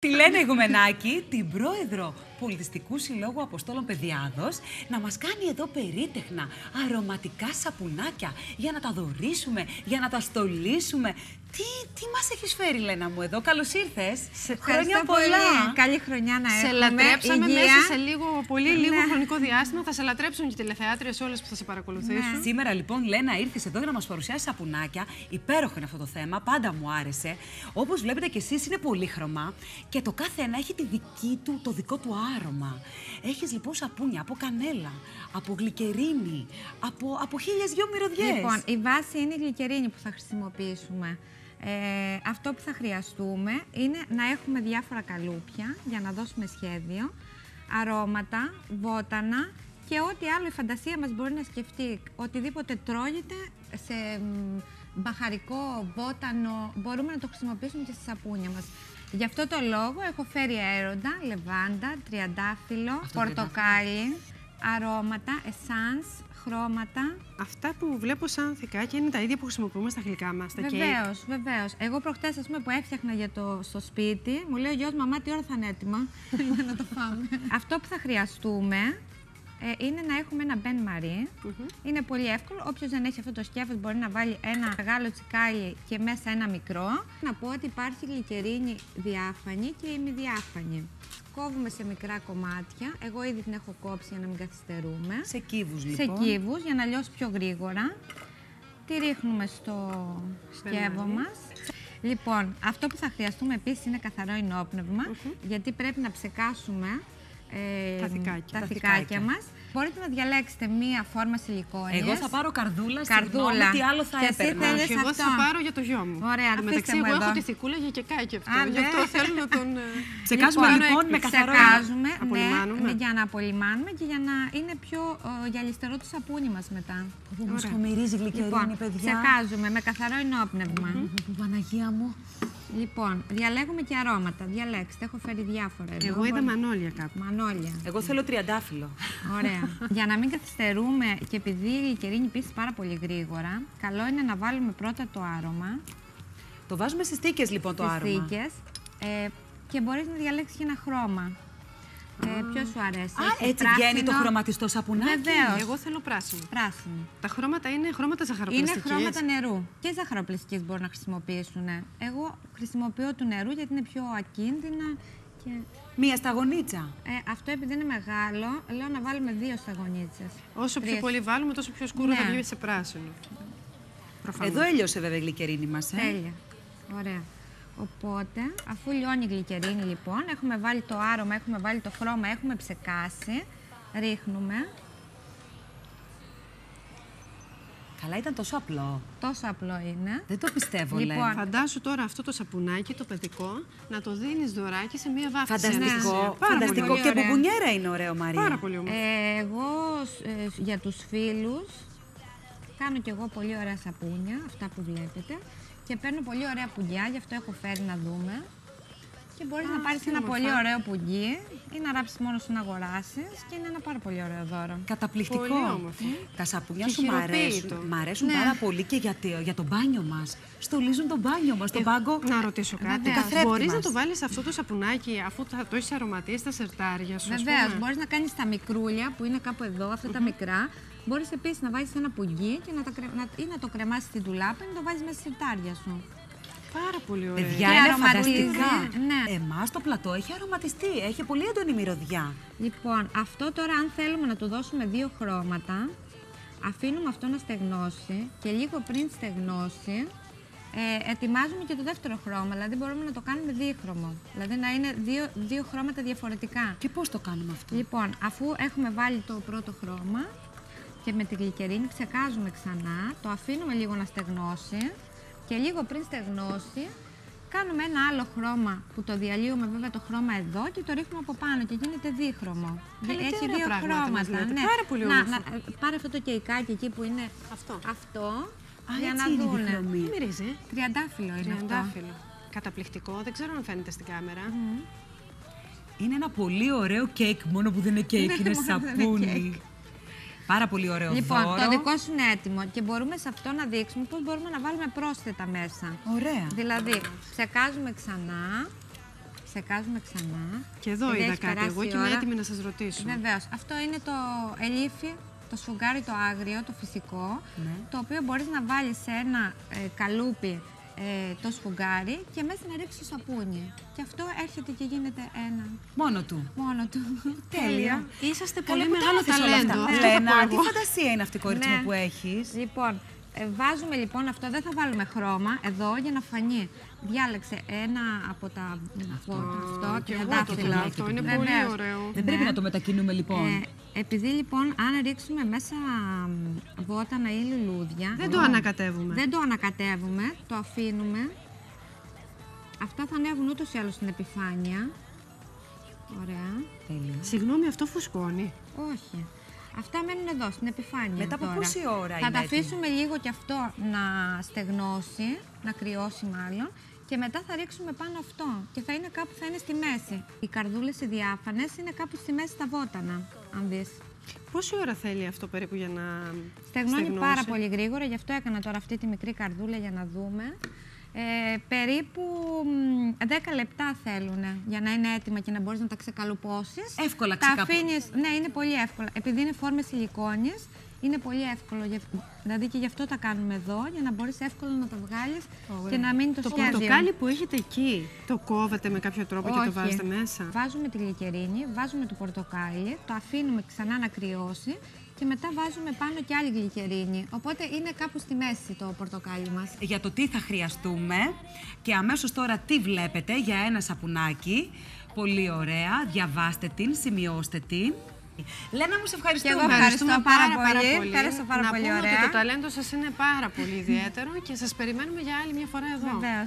Τη λένε Ηγουμενάκη, την πρόεδρο Πολιτιστικού Συλλόγου Αποστόλων Παιδιάδος, να μας κάνει εδώ περίτεχνα αρωματικά σαπουνάκια για να τα δωρήσουμε, για να τα στολίσουμε. Τι, τι μας έχεις φέρει, Λένα μου, εδώ; Καλώς ήρθες. Σε χρόνια πολλά. Καλή χρονιά να έχουμε. Σε λατρέψαμε Υγεία. μέσα σε λίγο, πολύ λίγο Ναι. χρονικό διάστημα. Θα σε λατρέψουν και οι τηλεθεάτριες όλες που θα σε παρακολουθήσουν. Σήμερα λοιπόν, Λένα, ήρθες εδώ για να μας παρουσιάσεις σαπουνάκια. Υπέροχο είναι αυτό το θέμα, πάντα μου άρεσε. Όπως βλέπετε και εσείς, είναι πολύχρωμα και το κάθε ένα έχει τη δική του, το δικό του άρωμα. Έχεις λοιπόν σαπούνια από κανέλα, από γλυκερίνη, από, από χίλιες δυο μυρωδιές. Λοιπόν, η βάση είναι η γλυκερίνη που θα χρησιμοποιήσουμε. Ε, αυτό που θα χρειαστούμε είναι να έχουμε διάφορα καλούπια για να δώσουμε σχέδιο, αρώματα, βότανα και ό,τι άλλο η φαντασία μας μπορεί να σκεφτεί. Οτιδήποτε τρώγεται σε μ, μπαχαρικό, βότανο, μπορούμε να το χρησιμοποιήσουμε και στη σαπούνια μας. Γι' αυτό το λόγο έχω φέρει έρωτα, λεβάντα, τριαντάφυλλο, Αυτό πορτοκάλι, αρώματα, εσάνς, χρώματα, Αυτά που βλέπω σαν θικάκια είναι τα ίδια που χρησιμοποιούμε στα γλυκά μας, τα κέικ. Βεβαίως, βεβαίως. Εγώ προχτές, ας πούμε, που έφτιαχνα για το, στο σπίτι, μου λέει ο γιος μαμά τι ώρα θα είναι έτοιμα; Για να το φάμε. Αυτό που θα χρειαστούμε ε, είναι να έχουμε ένα μπεν μαρί. Είναι πολύ εύκολο. Όποιος δεν έχει αυτό το σκέφο μπορεί να βάλει ένα μεγάλο τσικάλι και μέσα ένα μικρό. Να πω ότι υπάρχει γλυκερίνη διάφανη και ημιδιάφανη. Κόβουμε σε μικρά κομμάτια. Εγώ ήδη την έχω κόψει για να μην καθυστερούμε Σε κύβους σε λοιπόν. κύβους για να λιώσει πιο γρήγορα. Τη ρίχνουμε στο σκεύο Μπενάρι. μας. Λοιπόν, αυτό που θα χρειαστούμε επίσης είναι καθαρό ενόπνευμα, γιατί πρέπει να ψεκάσουμε ε, Τα θικάκια. τα Τα θικάκια θικάκια. μας. Μπορείτε να διαλέξετε μία φόρμα σιλικόνιας. Εγώ θα πάρω καρδούλα, Καρδούλα. συγγνώμη, τι άλλο θα Και εσύ έπαιρνα. θέλεις Όχι, εγώ αυτό. θα πάρω για το γιο μου. Ωραία, Εν αφήστε μεταξύ, μου εγώ εδώ. έχω τη θικούλα για κεκάκι αυτό. Α, Γι' αυτό ναι. θέλω να τον. ε, Ψεκάζουμε κάνω λοιπόν με έκπληξη. καθαρό Ψεκάζουμε, ναι, Απολυμάνουμε. για να απολυμάνουμε και για να είναι πιο ε, γυαλιστερό το σαπούνι μας μετά. Όμως χαμυρίζει γλυκερίνη, Λοιπόν, παιδιά. ψεκάζουμε με καθαρό ενόπνευμα. Παναγία μου. Λοιπόν, διαλέγουμε και αρώματα. Διαλέξτε, έχω φέρει διάφορα εδώ. Εγώ είδα Μπορεί- μανόλια κάπου. Μανόλια. Εγώ θέλω τριαντάφυλλο. Ωραία. Για να μην καθυστερούμε και επειδή η γλυκερίνη πίσει πάρα πολύ γρήγορα, καλό είναι να βάλουμε πρώτα το άρωμα Το βάζουμε στις θήκες λοιπόν το στις άρωμα. θήκες ε, και μπορείς να διαλέξεις και ένα χρώμα. Ε, ποιο σου αρέσει. Α, Έχεις έτσι βγαίνει το πράσινο; χρωματιστό σαπουνάκι. Βεβαίως. Εγώ θέλω πράσινο. Πράσινο. Τα χρώματα είναι χρώματα Είναι ζαχαροπλαστικής. χρώματα νερού. Και ζαχαροπλαστικές μπορούν να χρησιμοποιήσουν. Εγώ χρησιμοποιώ του νερού γιατί είναι πιο ακίνδυνα και Μία σταγονίτσα. Ε, αυτό επειδή είναι μεγάλο, λέω να βάλουμε δύο σταγονίτσες. Όσο πιο Τρεις. πολύ βάλουμε, τόσο πιο σκούρο θα Ναι. βγει σε πράσινο. Προφανώς. Εδώ έλειωσε βέβαια η γλυκερίνη μας. Ε. Τέλεια. Ωραία. Οπότε, αφού λιώνει η γλυκερίνη λοιπόν, έχουμε βάλει το άρωμα, έχουμε βάλει το χρώμα, έχουμε ψεκάσει, ρίχνουμε. Καλά ήταν τόσο απλό. Τόσο απλό είναι. Δεν το πιστεύω, Λοιπόν, Λένα. Φαντάσου τώρα αυτό το σαπουνάκι, το παιδικό, να το δίνεις δωράκι σε μία βάφτιση. Φανταστικό. Ναι. Πάρα Φανταστικό. πολύ Και ωραία. μπουμπουνιέρα είναι ωραίο, Μαρία. Πάρα πολύ όμορφο. Ε, εγώ ε, για τους φίλους κάνω κι εγώ πολύ ωραία σαπούνια, αυτά που βλέπετε. Και παίρνω πολύ ωραία πουλιά, γι' αυτό έχω φέρει να δούμε. Και μπορείς να πάρεις τι ένα όμορφα. πολύ ωραίο πουλί ή να ράψεις μόνος σου να αγοράσεις και είναι ένα πάρα πολύ ωραίο δώρο. Καταπληκτικό. Πολύ όμορφο. Τα σαπούνια Και σου μ' αρέσουν, χειροποίητο. μ' αρέσουν Ναι. πάρα πολύ και για, το- για το μπάνιο μας. Στολίζουν το μπάνιο μας, τον πάγκο. Να ρωτήσω κάτι. Βεβαίως. καθρέφτη Μπορείς να μας. το βάλεις αυτό το σαπουνάκι αφού θα το έχεις αρωματίσει στα σερτάρια σου. ας Βεβαίως, πούμε. μπορείς να κάνεις τα μικρούλια που είναι κάπου εδώ, αυτά τα μικρά. Μπορείς επίσης να βάλει ένα πουγγί και να τα, κρε- να, ή να το κρεμάσεις στην τουλάπα ή να το βάζεις μέσα στη σιρτάρια σου. Πάρα πολύ ωραία. Παιδιά Και είναι αρωματίζει, φανταστικά. ναι. Εμάς το πλατό έχει αρωματιστεί. Έχει πολύ έντονη μυρωδιά. Λοιπόν, αυτό τώρα, αν θέλουμε να του δώσουμε δύο χρώματα, αφήνουμε αυτό να στεγνώσει και λίγο πριν στεγνώσει, ε, ετοιμάζουμε και το δεύτερο χρώμα. Δηλαδή, μπορούμε να το κάνουμε δίχρωμο. Δηλαδή, να είναι δύο, δύο χρώματα διαφορετικά. Και πώς το κάνουμε αυτό; Λοιπόν, αφού έχουμε βάλει το πρώτο χρώμα και με τη γλυκερίνη ψεκάζουμε ξανά, το αφήνουμε λίγο να στεγνώσει και λίγο πριν στεγνώσει κάνουμε ένα άλλο χρώμα που το διαλύουμε βέβαια το χρώμα εδώ και το ρίχνουμε από πάνω και γίνεται δίχρωμο. Καλή, τι Έχει ωραία δύο πράγματα μας χρώματα. λέτε. Ναι. Πάρα πολύ να, όμορφο. να, ε, πάρε αυτό το κεϊκάκι εκεί που είναι Αυτό. αυτό Α, για έτσι να είναι η δούνε. διχρωμή. Τι μυρίζει; Τριαντάφυλλο είναι αυτό. Τριαντάφυλλο. Καταπληκτικό. Δεν ξέρω αν φαίνεται στην κάμερα. Είναι ένα πολύ ωραίο κέικ, μόνο που δεν είναι κέικ, είναι μόνο δεν είναι σαπούνι. Κέικ. Πάρα πολύ ωραίο Λοιπόν, δώρο. το δικό σου είναι έτοιμο και μπορούμε σε αυτό να δείξουμε πώς μπορούμε να βάλουμε πρόσθετα μέσα. Ωραία. Δηλαδή, ψεκάζουμε ξανά, ψεκάζουμε ξανά. Και εδώ επειδή είδα έχει κάτι περάσει εγώ η και είμαι ώρα. έτοιμη να σας ρωτήσω. Βεβαίως. Αυτό είναι το ελίφι, το σφουγγάρι το άγριο, το φυσικό, Ναι. το οποίο μπορείς να βάλεις σε ένα ε, καλούπι ε, το σφουγγάρι και μέσα να ρίξεις σαπούνι. Και αυτό έρχεται και γίνεται ένα Μόνο του. μόνο του. Τέλεια. Είσαστε Καλά, πολύ πού τα μεγάλο μάθες όλα αυτά. ταλέντο. αυτό θα Λένα, πω τι εγώ. φαντασία είναι αυτή, κορίτσι Ναι. μου, που έχεις; Λοιπόν, ε, βάζουμε λοιπόν αυτό, δεν θα βάλουμε χρώμα εδώ για να φανεί. Διάλεξε ένα από τα αυτό, αυτό και το εγώ το τριαντάφυλλο. θέλω αυτό, είναι πολύ Βεβαίως. ωραίο. Δεν πρέπει Ναι. να το μετακινούμε, λοιπόν. Ε, επειδή λοιπόν, αν ρίξουμε μέσα μ, βότανα ή λουλούδια. Δεν το ανακατεύουμε. Δεν το ανακατεύουμε, το αφήνουμε. Αυτά θα ανέβουν ούτως ή άλλως στην επιφάνεια. Ωραία. Τέλεια. Συγγνώμη, αυτό φουσκώνει. Όχι. Αυτά μένουν εδώ, στην επιφάνεια. Μετά από τώρα. πόση ώρα Θα είναι τα έτοιμο; αφήσουμε λίγο και αυτό να στεγνώσει, να κρυώσει μάλλον. Και μετά θα ρίξουμε πάνω αυτό. Και θα είναι κάπου, θα είναι στη μέση. Οι καρδούλες οι διάφανες είναι κάπου στη μέση στα βότανα, αν δεις. Πόση ώρα θέλει αυτό περίπου για να Στεγνώνει στεγνώσει; πάρα πολύ γρήγορα, γι' αυτό έκανα τώρα αυτή τη μικρή καρδούλα για να δούμε. Ε, περίπου μ, 10 λεπτά θέλουν για να είναι έτοιμα και να μπορείς να τα ξεκαλουπώσεις. Εύκολα Τα ξεκαπο- αφήνεις, ναι, είναι πολύ εύκολα. Επειδή είναι φόρμες σιλικόνης, είναι πολύ εύκολο. Γι'- Δηλαδή και γι' αυτό τα κάνουμε εδώ, για να μπορείς εύκολα να τα βγάλεις και να μείνει το, Το σχέδιο. πορτοκάλι που έχετε εκεί, το κόβετε με κάποιο τρόπο και το Όχι. βάζετε μέσα. Βάζουμε τη γλυκερίνη, βάζουμε το πορτοκάλι, το αφήνουμε ξανά να κρυώσει και μετά βάζουμε πάνω και άλλη γλυκερίνη. Οπότε είναι κάπου στη μέση το πορτοκάλι μας. για το τι θα χρειαστούμε και αμέσως τώρα τι βλέπετε για ένα σαπουνάκι. Πολύ ωραία. Διαβάστε την, σημειώστε την. Λένα μου, σε ευχαριστούμε. Και εγώ ευχαριστώ πάρα πολύ. Πέρασα πάρα να πολύ πούμε ωραία. ότι το ταλέντο σας είναι πάρα πολύ ιδιαίτερο και σας περιμένουμε για άλλη μια φορά εδώ. Βεβαίως.